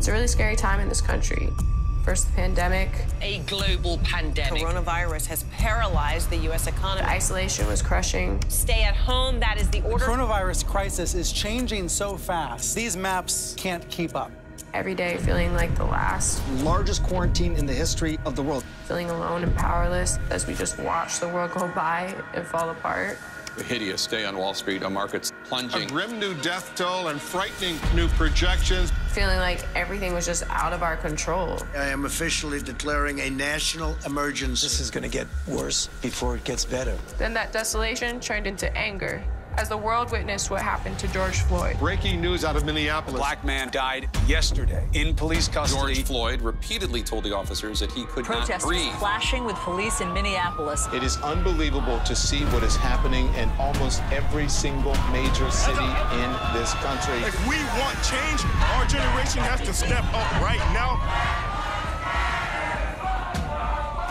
It's a really scary time in this country. First, the pandemic. A global pandemic. Coronavirus has paralyzed the U.S. economy. The isolation was crushing. Stay at home, that is the order. The coronavirus crisis is changing so fast. These maps can't keep up. Every day feeling like the last. Largest quarantine in the history of the world. Feeling alone and powerless as we just watch the world go by and fall apart. A hideous day on Wall Street, a market's plunging. A grim new death toll and frightening new projections. Feeling like everything was just out of our control. I am officially declaring a national emergency. This is going to get worse before it gets better. Then that desolation turned into anger as the world witnessed what happened to George Floyd. Breaking news out of Minneapolis. A black man died yesterday in police custody. George Floyd repeatedly told the officers that he could Protesters not breathe. clashing with police in Minneapolis. It is unbelievable to see what is happening in almost every single major city in this country. If we want change, our generation has to step up right now.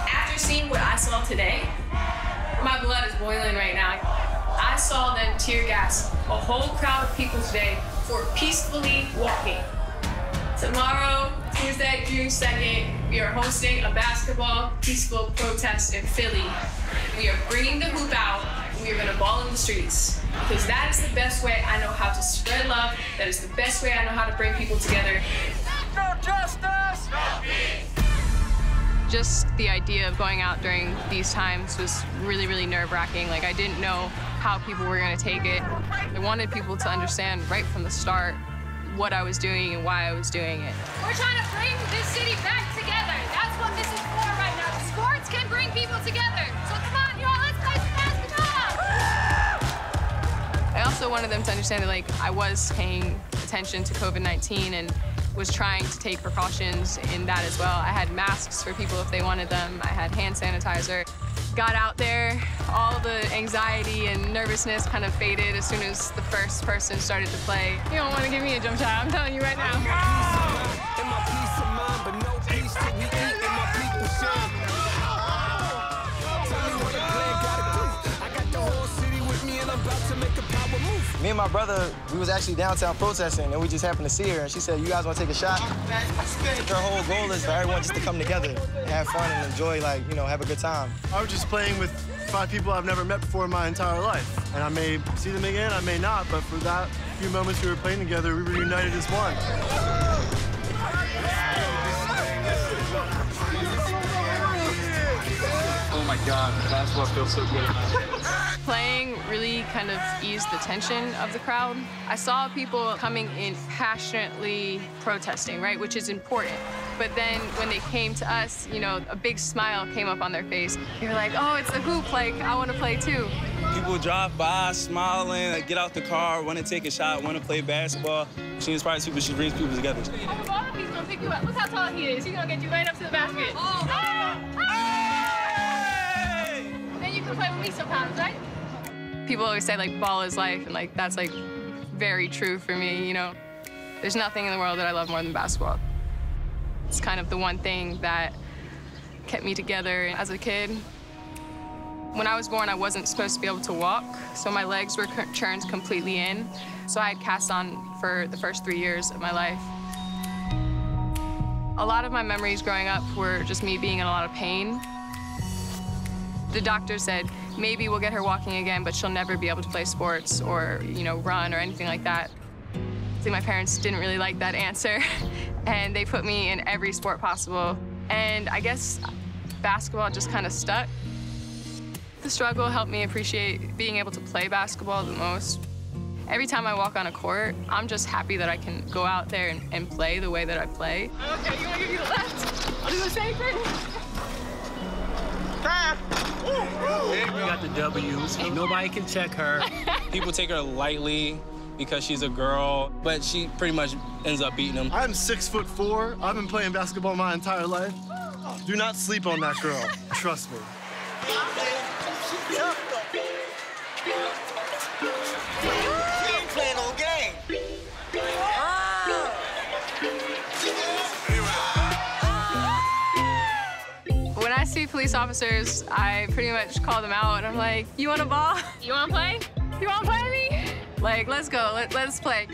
After seeing what I saw today, my blood is boiling right now. Saw them tear gas a whole crowd of people today for peacefully walking. Tomorrow, Tuesday, June 2nd, we are hosting a basketball peaceful protest in Philly. We are bringing the hoop out, we are going to ball in the streets. Because that is the best way I know how to spread love. That is the best way I know how to bring people together. No justice! No peace! Just the idea of going out during these times was really, really nerve wracking. Like, I didn't know how people were going to take it. I wanted people to understand right from the start what I was doing and why I was doing it. We're trying to bring this city back together. That's what this is for right now. Sports can bring people together. So come on, y'all, let's play some basketball. I also wanted them to understand that, like, I was paying attention to COVID-19 and was trying to take precautions in that as well. I had masks for people if they wanted them. I had hand sanitizer. Got out there, all the anxiety and nervousness kind of faded as soon as the first person started to play. You don't want to give me a jump shot, I'm telling you right now. Me and my brother, we was actually downtown protesting, and we just happened to see her, and she said, you guys want to take a shot? Her whole goal is for everyone just to come together, and have fun and enjoy, like, you know, have a good time. I was just playing with five people I've never met before in my entire life. And I may see them again, I may not, but for that few moments we were playing together, we were united as one. Oh my God, basketball feels so good. Playing really kind of eased the tension of the crowd. I saw people coming in passionately protesting, right, which is important. But then when they came to us, you know, a big smile came up on their face. You're like, oh, it's a hoop, like, I want to play too. People drive by smiling, like, get out the car, want to take a shot, want to play basketball. She inspires people, she brings people together. Oh, ball, he's gonna pick you up. Look how tall he is. He's gonna get you right up to the basket. Oh, oh. Sometimes, right? People always say, like, ball is life, and, like, that's, like, very true for me, you know? There's nothing in the world that I love more than basketball. It's kind of the one thing that kept me together as a kid. When I was born, I wasn't supposed to be able to walk, so my legs were turned completely in. So I had cast on for the first three years of my life. A lot of my memories growing up were just me being in a lot of pain. The doctor said, maybe we'll get her walking again, but she'll never be able to play sports or, you know, run or anything like that. Think my parents didn't really like that answer, and they put me in every sport possible. And I guess basketball just kind of stuck. The struggle helped me appreciate being able to play basketball the most. Every time I walk on a court, I'm just happy that I can go out there and, and play the way that I play. Okay, you want to give me the left? I'll do the same thing. We got the W's. Nobody can check her. People take her lightly because she's a girl, but she pretty much ends up beating them. I'm six foot four. I've been playing basketball my entire life. Do not sleep on that girl. Trust me. When I see police officers, I pretty much call them out and I'm like, you want a ball? You want to play? You want to play me? Like, let's go, Let, let's play.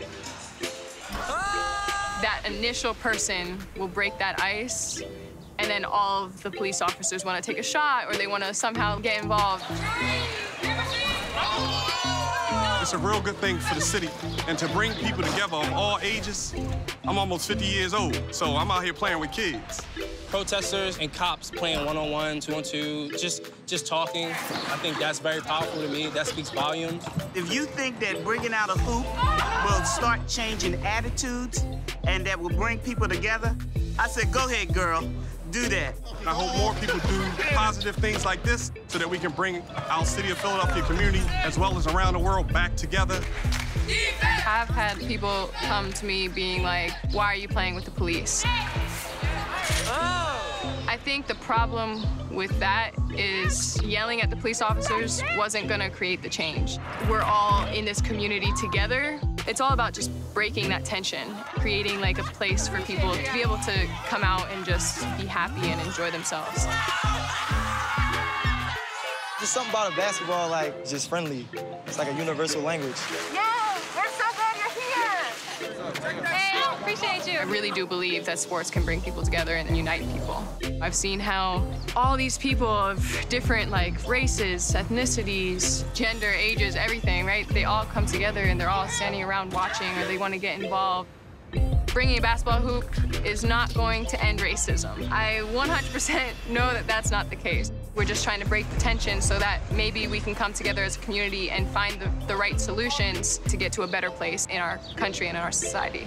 that initial person will break that ice, and then all of the police officers want to take a shot or they want to somehow get involved. It's a real good thing for the city and to bring people together of all ages. I'm almost 50 years old, so I'm out here playing with kids. Protesters and cops playing one-on-one, two-on-two, just, just talking. I think that's very powerful to me. That speaks volumes. If you think that bringing out a hoop will start changing attitudes and that will bring people together, I said, go ahead, girl, do that. I hope more people do positive things like this so that we can bring our city of Philadelphia community as well as around the world back together. I've had people come to me being like, why are you playing with the police? Oh. I think the problem with that is yelling at the police officers wasn't gonna create the change. We're all in this community together. It's all about just breaking that tension, creating like a place for people to be able to come out and just be happy and enjoy themselves. Just something about a basketball, like, just friendly. It's like a universal language. Yeah, we're so glad you're here. Hey, appreciate you. I really do believe that sports can bring people together and unite people. I've seen how all these people of different like races, ethnicities, gender, ages, everything, right? They all come together and they're all standing around watching or they want to get involved. Bringing a basketball hoop is not going to end racism. I 100% know that that's not the case. We're just trying to break the tension so that maybe we can come together as a community and find the, the right solutions to get to a better place in our country and in our society.